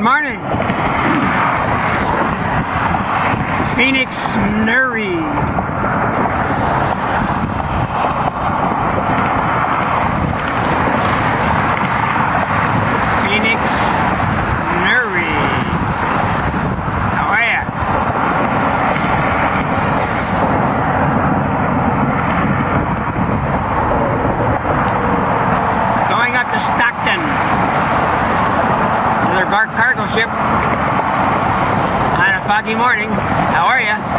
Good morning. Phoenix Nereid. Phoenix Nereid. Oh, How are ya? Going up to Stockton. Bark cargo ship on a foggy morning. How are ya?